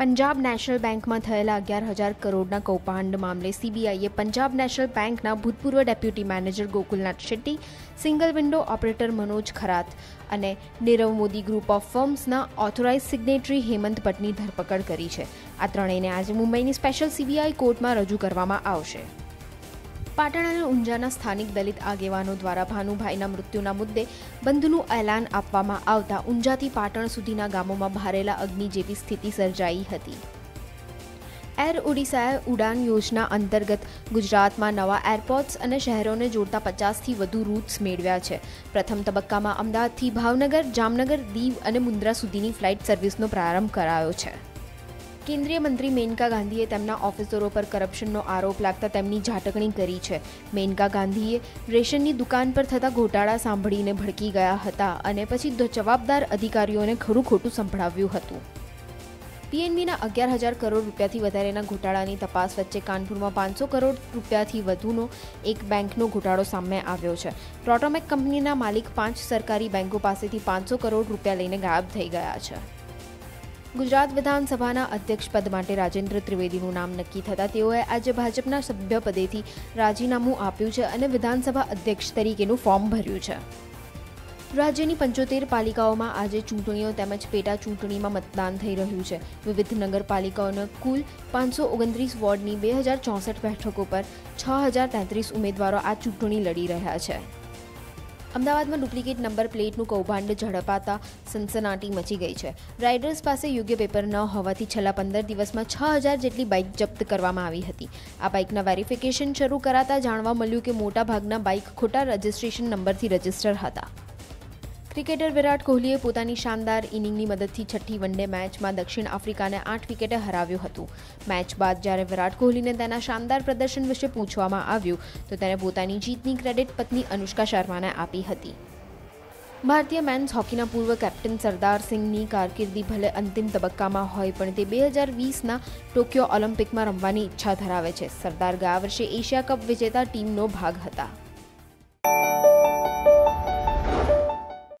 Punjab national બેંકમાં થયેલા અગિયાર હજાર કરોડના કૌભાંડ મામલે સીબીઆઈએ પંજાબ નેશનલ બેંકના ભૂતપૂર્વ deputy manager Gokulnath Shetty, single window operator Manoj Kharat અને નીરવ મોદી ગ્રુપ ઓફ ફર્મ્સના ઓથોરાઇઝ સિગ્નેટરી હેમંત ભટ્ટની ધરપકડ કરી છે. આ ત્રણેયને આજે મુંબઈની સ્પેશિયલ સીબીઆઈ કોર્ટમાં રજૂ કરવામાં આવશે. પાટણ અને ઊંઝાના સ્થાનિક દલિત આગેવાનો દ્વારા ભાનુભાઈના મૃત્યુના મુદ્દે બંધનું એલાન આપવામાં આવતા ઊંઝાથી પાટણ સુધીના ગામોમાં ભારેલા અગ્નિ જેવી સ્થિતિ સર્જાઈ હતી. એર ઓડિશાએ ઉડાન યોજના અંતર્ગત ગુજરાતમાં નવા એરપોર્ટ્સ અને શહેરોને જોડતા પચાસથી વધુ રૂટ્સ મેળવ્યા છે. પ્રથમ તબક્કામાં અમદાવાદથી ભાવનગર, જામનગર, દીવ અને મુન્દ્રા સુધીની ફ્લાઇટ સર્વિસનો પ્રારંભ કરાયો છે. કેન્દ્રીય મંત્રી મેનકા ગાંધીએ તેમના ઓફિસરો પર કરપ્શનનો આરોપ લાગતા તેમની ઝાટકણી કરી છે. મેનકા ગાંધીએ રેશનની દુકાન પર થતા ઘોટાળા સાંભળીને ભડકી ગયા હતા અને પછી જવાબદાર અધિકારીઓને ખરું ખોટું સંભળાવ્યું હતું. પીએનબીના અગિયાર હજાર કરોડ રૂપિયાથી વધારેના ઘોટાળાની તપાસ વચ્ચે કાનપુરમાં પાંચસો કરોડ રૂપિયાથી વધુનો એક બેંકનો ઘોટાળો સામે આવ્યો છે. પ્રોટોમેક કંપનીના માલિક પાંચ સરકારી બેંકો પાસેથી પાંચસો કરોડ રૂપિયા લઈને ગાયબ થઈ ગયા છે. ગુજરાત વિધાનસભાના અધ્યક્ષ પદ માટે રાજેન્દ્ર ત્રિવેદીનું નામ નક્કી થતાં તેઓએ આજે ભાજપના સભ્યપદેથી રાજીનામું આપ્યું છે અને વિધાનસભા અધ્યક્ષ તરીકેનું ફોર્મ ભર્યું છે. રાજ્યની પંચોતેર પાલિકાઓમાં આજે ચૂંટણીઓ તેમજ પેટા ચૂંટણીમાં મતદાન થઈ રહ્યું છે. વિવિધ નગરપાલિકાઓના કુલ પાંચસો ઓગણત્રીસ વોર્ડની બે હજાર ચોસઠ બેઠકો પર છ હજાર તેત્રીસ ઉમેદવારો આ ચૂંટણી લડી રહ્યા છે. અમદાવાદમાં ડુપ્લિકેટ નંબર પ્લેટનું કૌભાંડ ઝડપાતા સનસનાટી મચી ગઈ છે. રાઇડર્સ પાસે યોગ્ય પેપર ન હોવાથી છેલ્લા પંદર દિવસમાં છ હજાર જેટલી બાઇક જપ્ત કરવામાં આવી હતી. આ બાઇકના વેરિફિકેશન શરૂ કરાતા જાણવા મળ્યું કે મોટાભાગના બાઇક ખોટા રજિસ્ટ્રેશન નંબરથી રજિસ્ટર હતા. ક્રિકેટર વિરાટ કોહલીએ પોતાની શાનદાર ઇનિંગની મદદથી છઠ્ઠી વનડે મેચમાં દક્ષિણ આફ્રિકાને આઠ વિકેટે હરાવ્યું હતું. મેચ બાદ જ્યારે વિરાટ કોહલીને તેના શાનદાર પ્રદર્શન વિશે પૂછવામાં આવ્યું, તો તેણે પોતાની જીતની ક્રેડિટ પત્ની અનુષ્કા શર્માને આપી હતી. ભારતીય મેન્સ હોકીના પૂર્વ કેપ્ટન સરદાર સિંહની કારકિર્દી ભલે અંતિમ તબક્કામાં હોય, પણ તે બે હજાર વીસના ટોક્યો ઓલિમ્પિકમાં રમવાની ઈચ્છા ધરાવે છે. સરદાર ગયા વર્ષે એશિયા કપ વિજેતા ટીમનો ભાગ હતા.